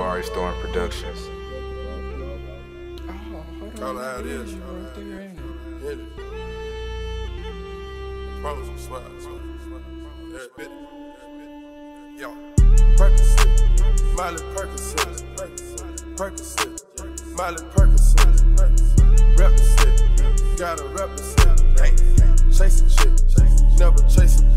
Jabari Storm Productions. Call it how it is. Hit it. Promise you swag. Every bit. Yo. Percocet. Miley Percocet. Percocet. Miley Percocet. Represent. Gotta represent. Chase a chick. Never chase a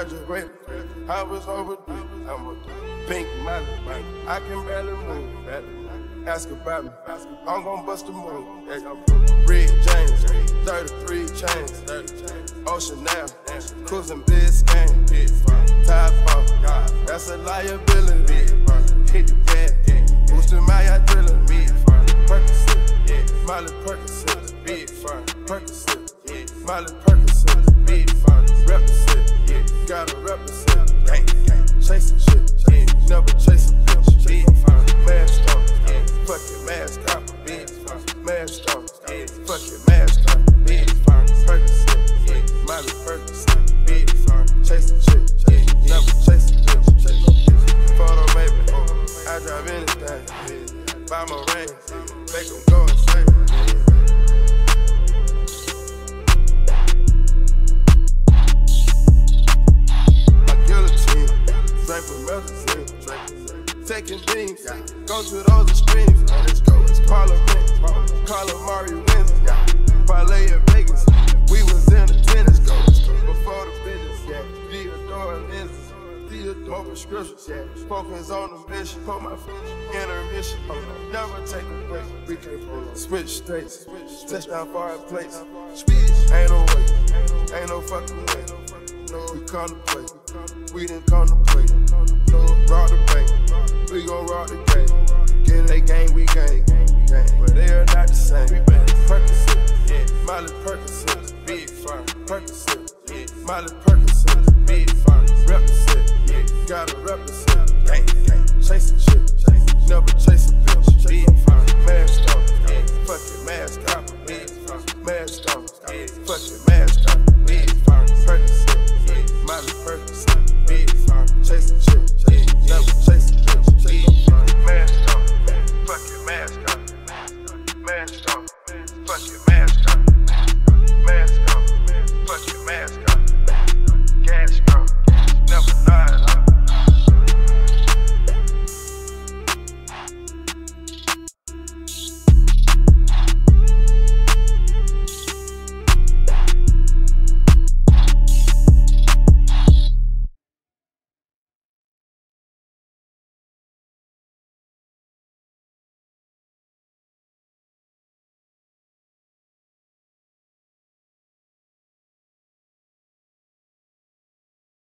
Graduated. I was overdue. I'm a pink money. I can barely move. Ask about me. I'm gon' bust a move. Rick James, 33 chains. Ocean now, cruising Biscayne. Tide that's a liability. Hit the gas, boosting my adrenaline. Percocet, Miley Percocet. Percocet, Miley Percocet, big fun. Represent, yeah, gotta represent. Gang, gang, chase a chick, never a bitch. Big fun, mask on, fuck it, mask off. Big fun, mask on, fuck it, mask on. Big fun, Percocet, Miley Percocet, big fun. Chase a chick, never a bitch. Photo maybe, oh, I drive anything. Buy my ring, make 'em with taking beams, go to those extremes. Let's go, let's Parliament, Calamari wins, parlay in Vegas. We was in the tennis, go before the business, yeah. Theodore lenses, Theodore prescriptions, yeah. Focus on the mission, put my intermission, never take a break. We can switch states, touchdown far place. Speed, ain't no way, ain't no fucking way. No, we play. We didn't come contemplate. No, rock the bank. We gon' rock the game. Get they gang, we gang. But they are not the same. Percocet, yeah. Miley Percocet, big fire. Percocet, yeah. Miley Percocet, big fire. Represent, yeah. Gotta represent. Gang, gang. Chase a chick, never chase a bitch. Big fire. Mask on, yeah. Fuck your mask off. Big fire. Mask on. Fuck your mask off silent purpose. Big farm, chasing.